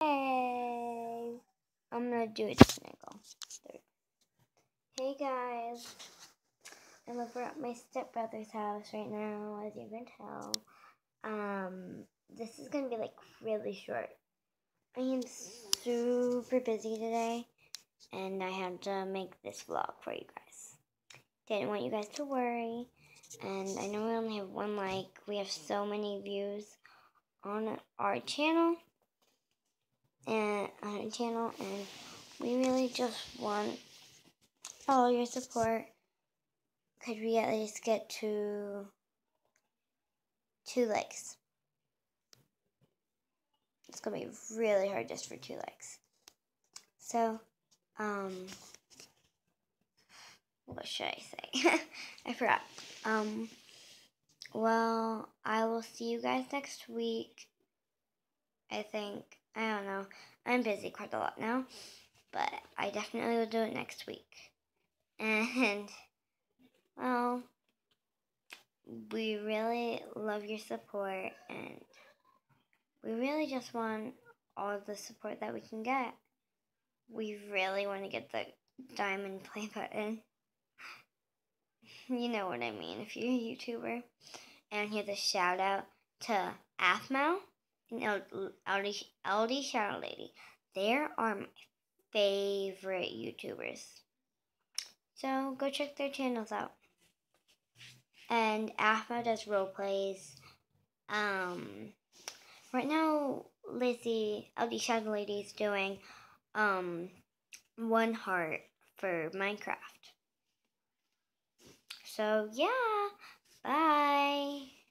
Hey, I'm gonna do a sniggle. Hey guys, I'm over at my stepbrother's house right now, as you can tell. Um, this is gonna be like really short. I am super busy today, and I had to make this vlog for you guys. Didn't want you guys to worry, and I know we only have one like. We have so many views on our channel and on our channel and we really just want all your support. Could we at least get to two likes? It's gonna be really hard just for two likes. So um what should I say? I forgot. Um well I will see you guys next week I think I don't know. I'm busy quite a lot now, but I definitely will do it next week. And, well, we really love your support, and we really just want all the support that we can get. We really want to get the diamond play button. you know what I mean if you're a YouTuber. And here's a shout out to Aphmau and Shadow Lady. They are my favorite YouTubers. So go check their channels out. And Aphmau does role plays. Um, right now, Lizzie, LDShadowLady is doing um, One Heart for Minecraft. So yeah, bye.